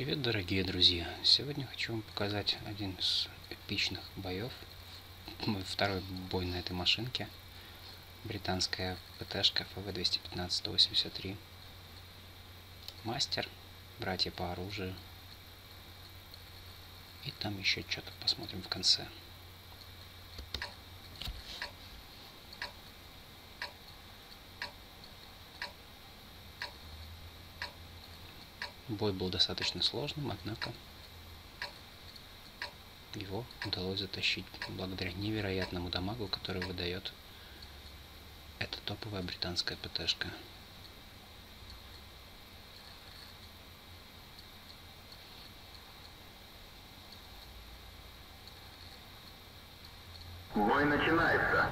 Привет, дорогие друзья! Сегодня хочу вам показать один из эпичных боев. Мой второй бой на этой машинке. Британская ПТшка ФВ-215-183. Мастер, братья по оружию. И там еще что-то посмотрим в конце. Бой был достаточно сложным, однако его удалось затащить благодаря невероятному дамагу, который выдает эта топовая британская ПТшка. Бой начинается.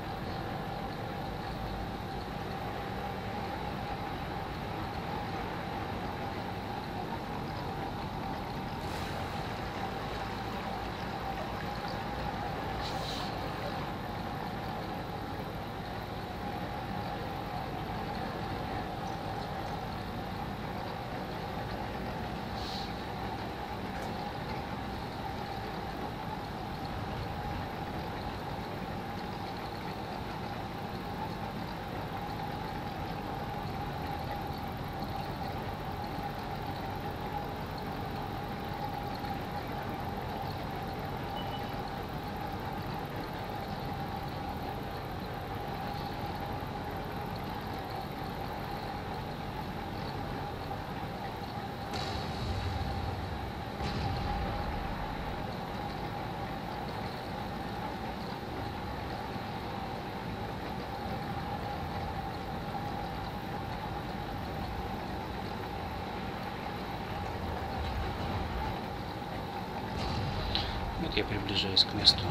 Вот я приближаюсь к месту,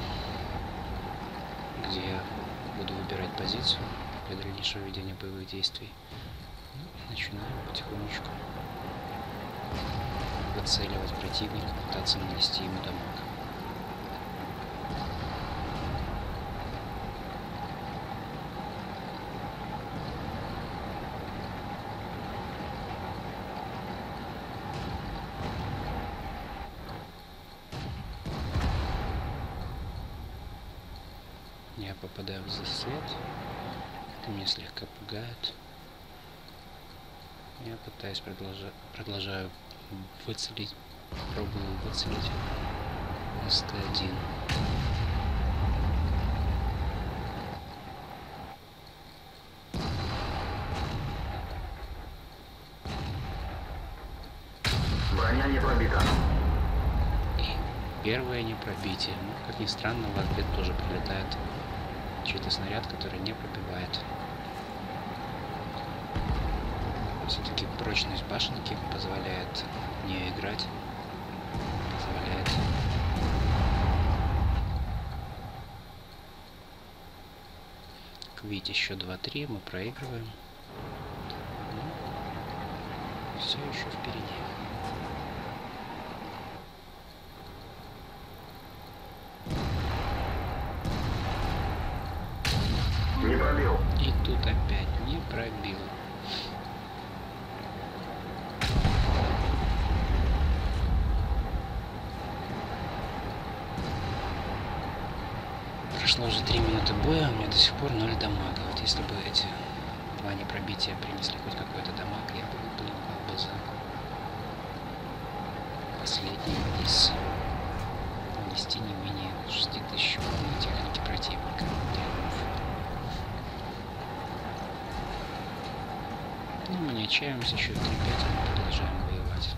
где я буду выбирать позицию для дальнейшего ведения боевых действий. Ну, начинаю потихонечку выцеливать противника, пытаться нанести ему дамаг. Я попадаю в засвет. Это меня слегка пугает. Я пытаюсь продолжать, продолжаю выцелить, пробую выцелить СТ-1. Броня не пробита. И первое не пробитие. Ну, как ни странно, в ответ тоже прилетает чей-то снаряд, который не пробивает. Все-таки прочность башенки позволяет не играть, позволяет Квить еще 2-3, мы проигрываем. Ну, все еще впереди. Не пробил. И тут опять не пробил. Прошло уже три минуты боя, у меня до сих пор ноль дамага. Вот если бы эти два непробития принесли хоть какой-то дамаг, я бы выплывал бы за последний из нанести не менее 6000 урона техники противника. Триумф. Ну, не отчаиваемся, счет 3-5, мы продолжаем воевать.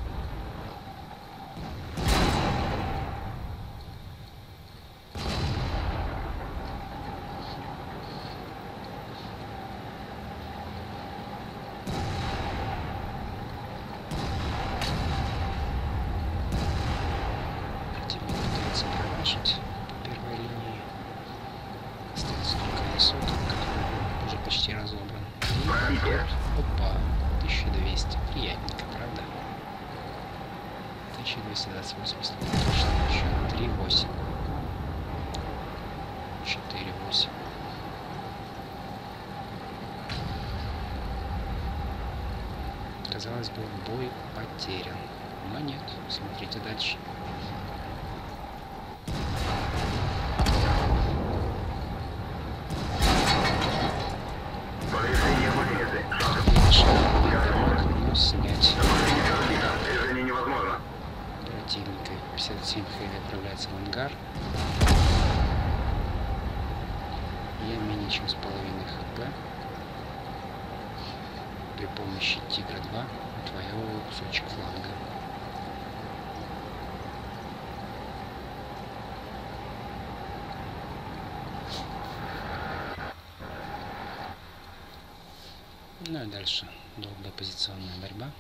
4, 8. 4, 8. Казалось бы, бой потерян. Но нет, смотрите дальше. Хп. При помощи Тигра 2 отвоевываю кусочек фланга. Ну и дальше долгая позиционная борьба.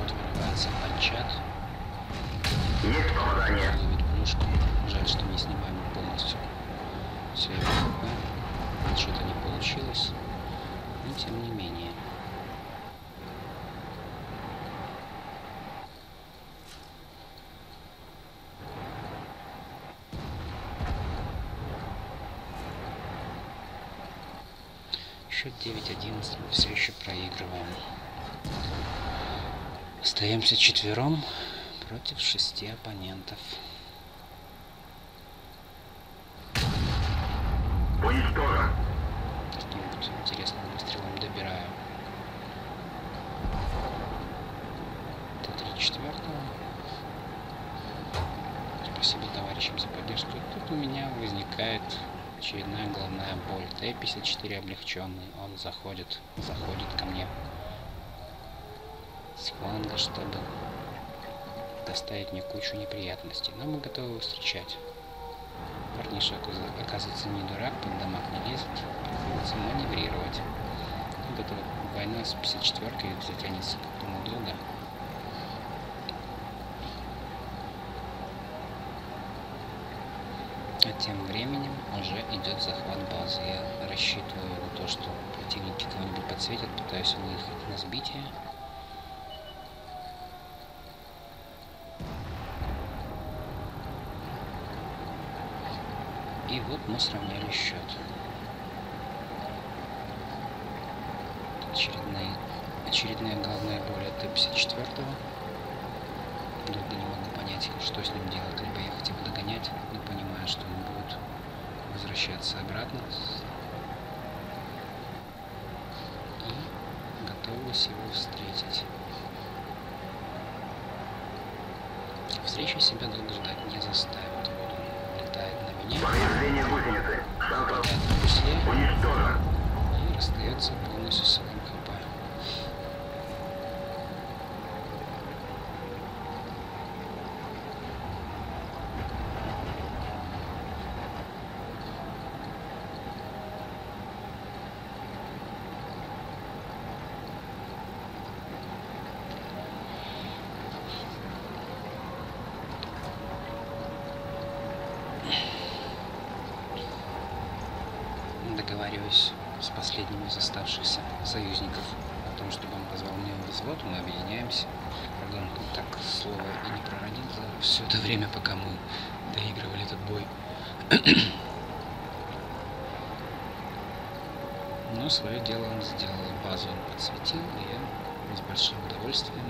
Вот вырывается панчат. Есть попадание. ловит плюшку. Жаль, что не снимаем полностью все его хп. Что-то не получилось. Но тем не менее. Счет 9-11 мы все еще проигрываем. Остаемся четвером против шести оппонентов. Спасибо товарищам за поддержку. И тут у меня возникает очередная головная боль. Т-54 облегченный. Он заходит, заходит ко мне с фланга, чтобы доставить мне кучу неприятностей. Но мы готовы его встречать. Парниша, оказывается, не дурак, под дамаг не лезет, приходится маневрировать. Вот эта война с 54-кой затянется по-моему долго. Тем временем уже идет захват базы. Я рассчитываю на то, что противники кого-нибудь подсветят, пытаюсь выехать на сбитие. И вот мы сравняли счет. Очередная, очередная головная боль от Т-54. Долго не могу понять, что с ним делать. Либо ехать его догонять, но понимаю, что он будет возвращаться обратно. И готовлюсь его встретить. Встреча себя долго ждать не заставит. Он летает на меня. Летает русле Уничтожен. и расстается полностью с своим хп. Договариваюсь с последним из оставшихся союзников о том, чтобы он позвал мне в взвод, мы объединяемся. Правда, он так слово и не проронил за все это время, пока мы доигрывали этот бой. Но свое дело он сделал, базу он подсветил, и я с большим удовольствием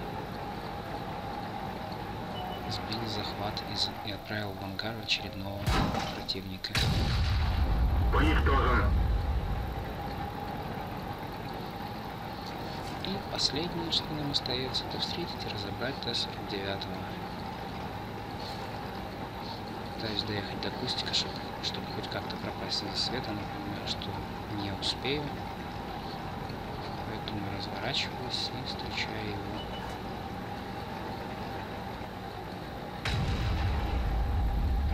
сбил захват из- и отправил в ангар очередного противника. Уничтожен. И последнее, что нам остается, это встретить и разобрать Т-49. Пытаюсь доехать до кустика, чтобы, чтобы хоть как-то пропасть из света, но понимаю, что не успею. Поэтому разворачиваюсь и встречаю его.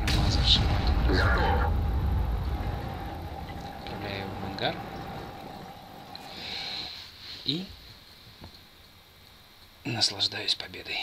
Промазавшего один раз. Готов. Отправляю его в ангар. И наслаждаюсь победой.